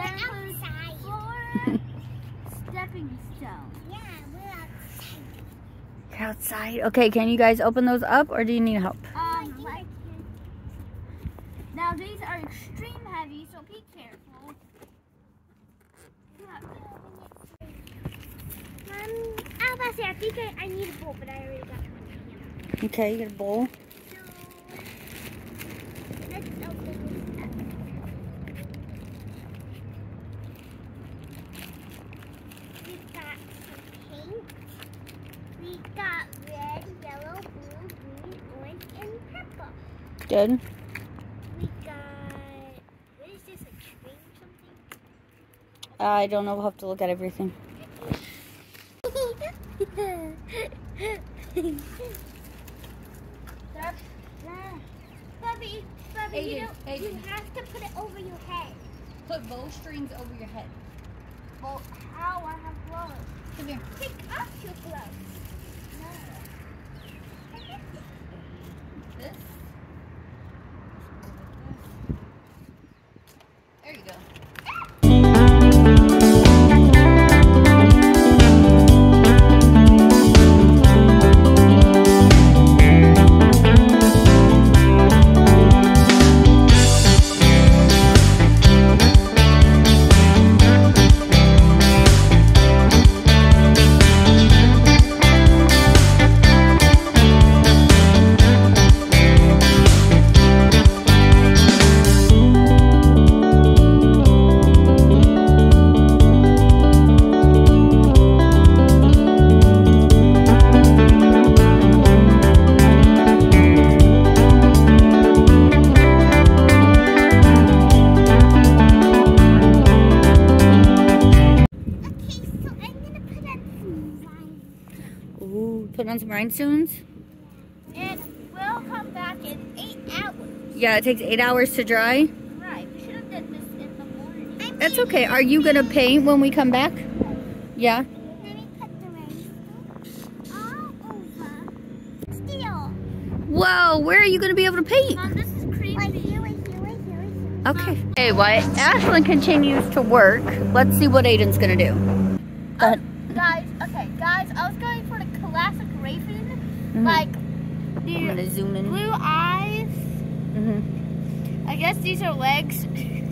We're outside. Four stepping stones. Yeah, we're outside. You're outside. Okay, can you guys open those up or do you need help? Um, like, now these are extreme heavy, so be careful. Yeah. Mom, I was about to say, I think I, I need a bowl, but I already got one. Okay, you get a bowl. So, let's open this up. We got some pink. We got red, yellow, blue, green, orange, and purple. Good. We got, what is this, a tree or something? I don't know. We'll have to look at everything. Bubby, Bubby, you, don't, you have to put it over your head. Put bowstrings over your head. Well, how I have gloves? Come here. Pick up your gloves. This. Ooh, on some rhinestones. And we'll come back in eight hours. Yeah, it takes eight hours to dry. Right, we should have done this in the morning. That's okay. Are you gonna paint when we come back? Yeah. Let me put the rings all over. Still. Whoa, where are you gonna be able to paint? Mom, this is creepy. Right here, right here, right here, right. Okay. Hey, while Ashlynn continues to work, let's see what Ayden's gonna do. Go oh, ahead. Guys, okay, guys, I was going for the classic Raven. Like, I'm gonna zoom in. blue eyes. hmm I guess these are legs. and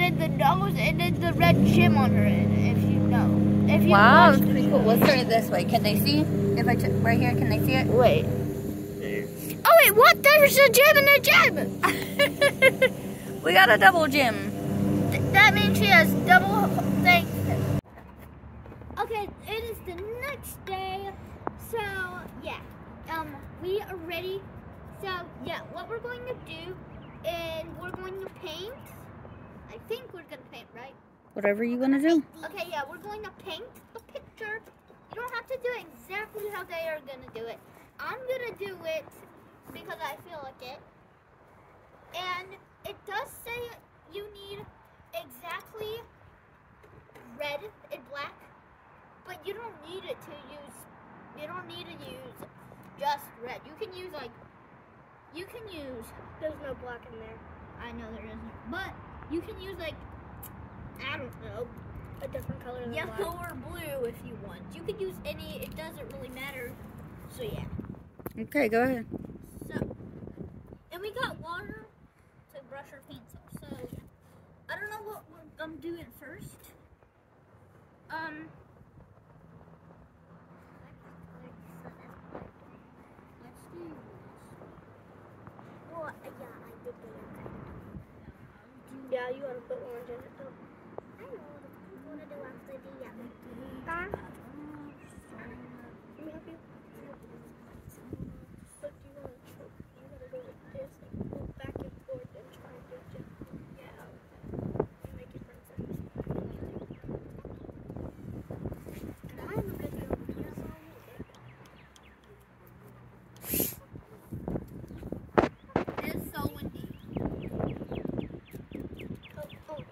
then the nose, and then the red gem on her head, if you know. If you Wow, watched it's pretty cool. Let's start it this way. Can they see? If I took right here, can they see it? Wait. Oh wait, what? There's a gem and a gem. We got a double gym. Th- that means she has double things. Okay, it is the next day. So yeah, um, we are ready. So yeah, what we're going to do is we're going to paint. I think we're gonna paint, right? Whatever you wanna do. Okay, yeah, we're going to paint the picture. You don't have to do it exactly how they are gonna do it. I'm gonna do it because I feel like it. And it does say you need exactly red and black, but you don't need it to use. You don't need to use just red. You can use like. You can use. There's no black in there. I know there isn't, but you can use like. I don't know A different color than yellow black. or blue if you want. You could use any, it doesn't really matter. So yeah. Okay, go ahead. So and we got water to brush our paints off. So. I don't know what we're gonna do at first. Um let's do this. Well, yeah, I did the other kind Yeah, you gotta put orange in it though. I know what I'm gonna do after the yellow. Don, let me help you. But you wanna tr- you gotta go like this, like go back and forth and try and get it. Yeah. And make it perfect. It's so windy. Oh, oh.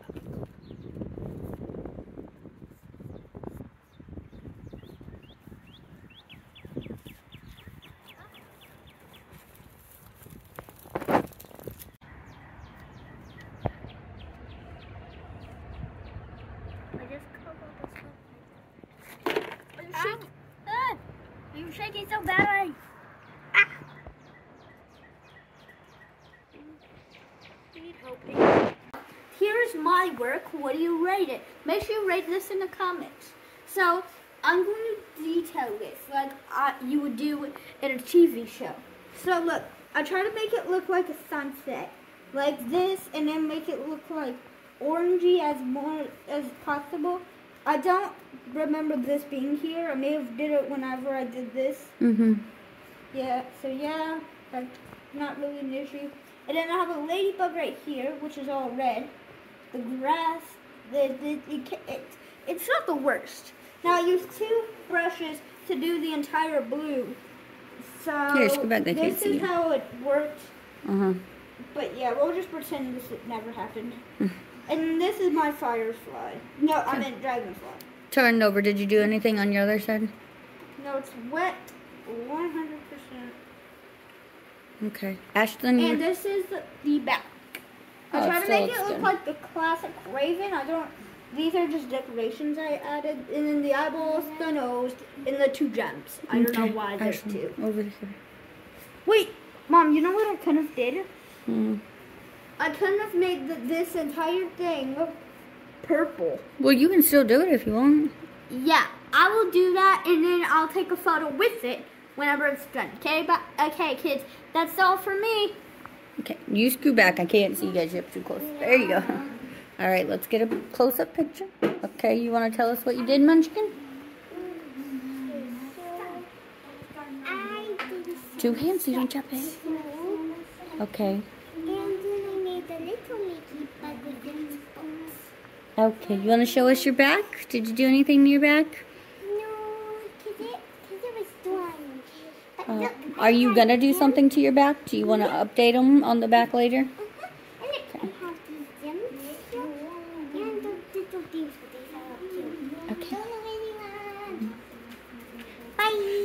Shaking so badly. Help. Here's my work. What do you rate it? Make sure you rate this in the comments. So I'm going to detail this like uh, you would do in a TV show. So look, I try to make it look like a sunset, like this, and then make it look like orangey as more as possible. I don't remember this being here. I may have did it whenever I did this. Mm-hmm. Yeah, so yeah, that's not really an issue. And then I have a ladybug right here, which is all red. The grass, the, the, it, it, it's not the worst. Now I use two brushes to do the entire blue. So Here, this is how it worked. Uh-huh. But yeah, we'll just pretend this never happened. And this is my firefly. No, I meant dragonfly. Turned over. Did you do anything on your other side? No, it's wet 100%. Okay. Ashton, And this is the, back. I Oh, try to make it look good. like the classic raven. I don't. These are just decorations I added, and then the eyeballs, the nose, and the two gems. I don't know why there's Ashton, two. Over here. Wait, mom, you know what I kind of did? Hmm. I couldn't have made the, this entire thing purple. Well, you can still do it if you want. Yeah, I will do that, and then I'll take a photo with it whenever it's done. Okay, but okay, kids, that's all for me. Okay, you scoot back. I can't see you guys. You're up too close. There you go. All right, let's get a close-up picture. Okay, you want to tell us what you did, Munchkin? Two hands, you don't jump in. Okay. Okay, you want to show us your back? Did you do anything to your back? No, because it, cause it was done. Uh, look, are you going to do something to your back? Do you want to update them on the back later? Okay. Bye.